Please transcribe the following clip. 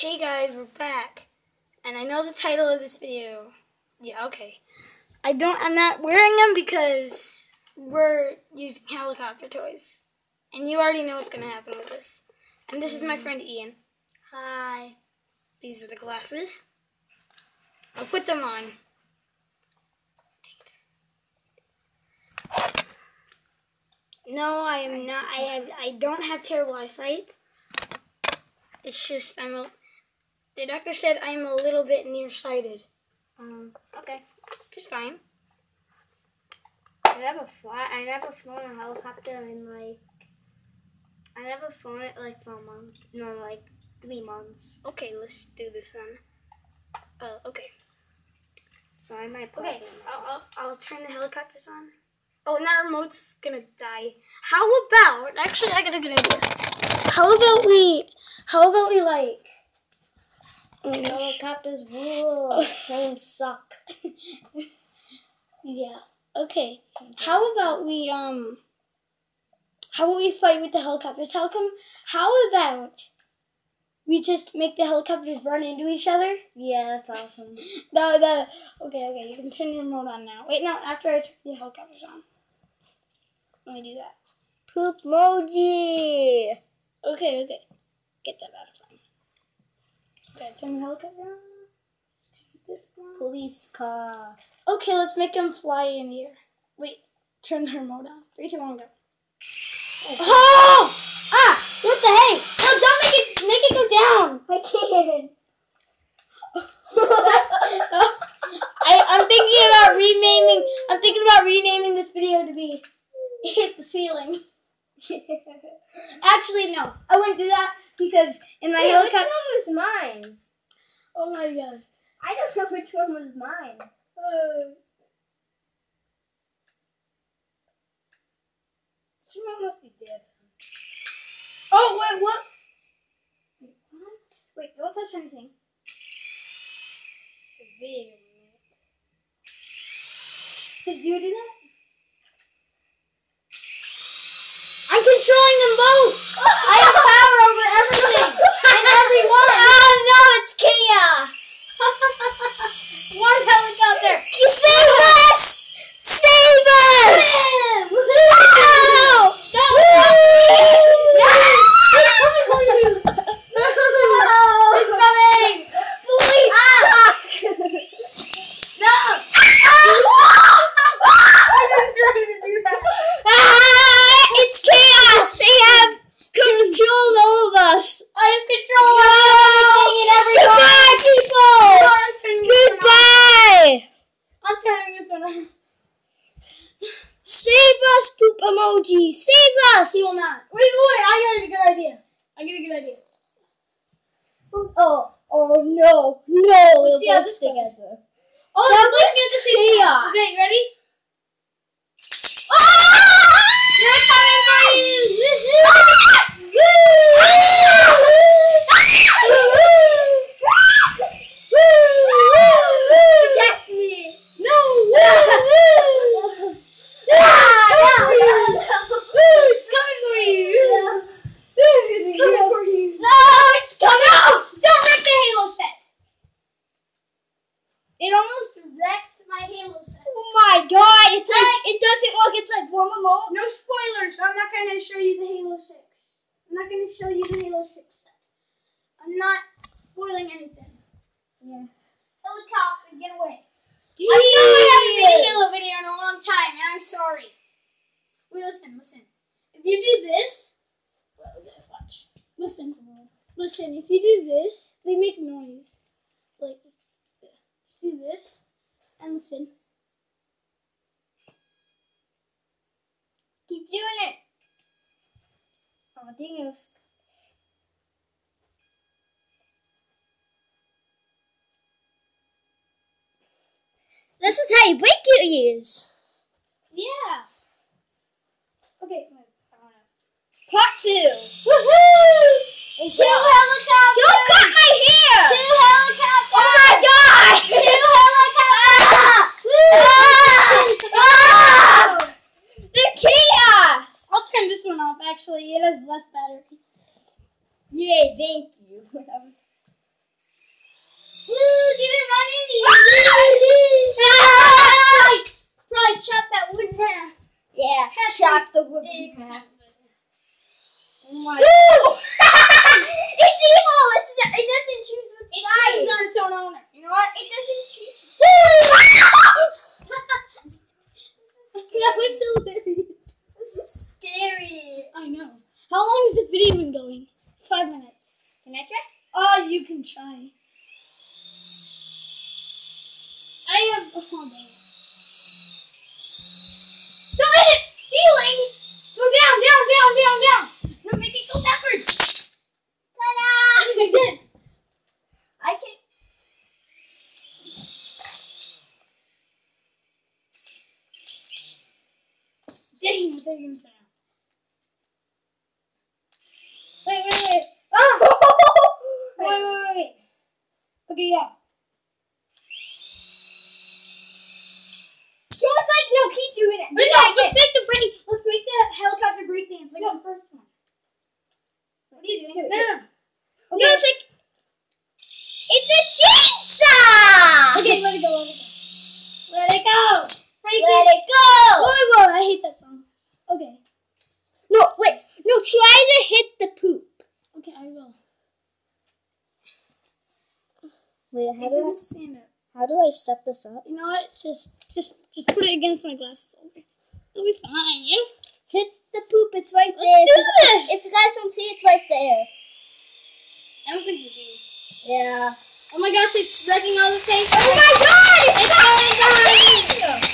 Hey guys, we're back. And I know the title of this video. Yeah, okay. I don't I'm not wearing them because we're using helicopter toys. And you already know what's gonna happen with this. And this is my friend Ian. Hi. These are the glasses. I'll put them on. No, I am not I have I don't have terrible eyesight. It's just I'm a the doctor said I'm a little bit nearsighted. Um, okay. Just fine. I never fly. I never flown a helicopter in like. I never flown it like for a month. No, like three months. Okay, let's do this then. Uh, okay. So I might. Okay, I'll, I'll, I'll turn the helicopters on. Oh, and that remote's gonna die. How about, actually, I got a good idea. How about we, how about we like, Helicopters rule. Planes suck. yeah, okay. How about we, um, how about we fight with the helicopters? How come, how about we just make the helicopters run into each other? Yeah, that's awesome. The, the, okay, okay, you can turn your remote on now. Wait, no, after I turn the helicopters on. Let me do that. Poop emoji. Okay, okay. Get that out of frame. Okay, turn the helicopter on. This on. Police car. Okay, let's make them fly in here. Wait, turn the remote on. Three, two, one, go. Oh! Ah! What the hey? No, don't make it make it go down. I can't. I, I'm thinking about renaming. I'm thinking about renaming this video to be "Hit the Ceiling." Actually, no, I wouldn't do that because in my Wait, which one was mine? Oh my god. I don't know which one was mine. Uh, Someone must be dead. Oh wait, whoops. Wait, what? Wait, don't touch anything. Wait a minute. Did you do that? I'm controlling them both. I have power over everything and everyone. Oh no, it's chaos! One helicopter. You save us! Save us! No! No! It's coming! Police Ah! suck! No! Ah, it's chaos! They have control over us! I have control over everything and everyone! Goodbye, people! I'm turning this one off. I'm turning this one off. Save us, poop emoji! Save us! He will not. Wait, wait, wait, I got a good idea. I got a good idea. Oh, oh no, no! Let's see how this goes. together. Oh, That was at the same chaos. time. Okay, ready? Ah! They're coming for you! Protect me! No! It's coming for you! It's coming for you! No, it's coming! No! Don't wreck the Halo set! It almost wrecked my Halo set. Oh my god, it's like, it doesn't look, it's like one remote. No spoilers. I'm not going to show you the Halo 6. I'm not going to show you the Halo 6 set. I'm not spoiling anything. Yeah. Helicopter, get away. I know I haven't made a Halo video in a long time, and I'm sorry. Wait, listen, listen. If you do this, well, watch. Listen, listen. If you do this, they make noise. Like just do this, and listen. Keep doing it. Dang. This is how you break your ears. Yeah. Okay. I Part two. Woohoo! Two helicopters. Don't cut my hair. Two helicopters. Oh my god. Two helicopters. Ah! Ah! The chaos. I'll turn this one off. Actually, it has less battery. Yay, thank you. That was Woo, get him on in Probably chop that wood in half. Yeah, chop the wood in half. Oh my it's evil! It's not, it doesn't choose the It side. depends on its own owner. You know what? It doesn't choose. That was hilarious. this is scary. I know. How long has this video been going? Five minutes. Can I try? Oh, you can try. I have. Oh, dang it. Don't hit it! Ceiling! Go down, down, down, down, down. No, make it go backwards. Ta-da! Again. I can. Dang, I think it's down. Wait, wait, wait. Oh! wait, wait, wait, wait. Okay, yeah. So it's like, no, keep doing it. But no, that let's again. make the break. Let's make the helicopter break dance like the first one. What are you doing? Do it, No, no, No, no. it's like. It's a chainsaw! Okay, let it go, let it go. Let it go. Break Let it. it go! Whoa, whoa, I hate that song. Okay. No, wait. No, try to hit the poop. Okay, I will. Wait, It doesn't stand up. how do I set this up? You know what? Just, just, just put it against my glasses. It'll be fine. You. Hit the poop, it's right Let's there. do it. If you guys don't see, it's right there. I don't think you do. Yeah. Oh my gosh, it's wrecking all the tanks. Oh my god! It's, It's going behind.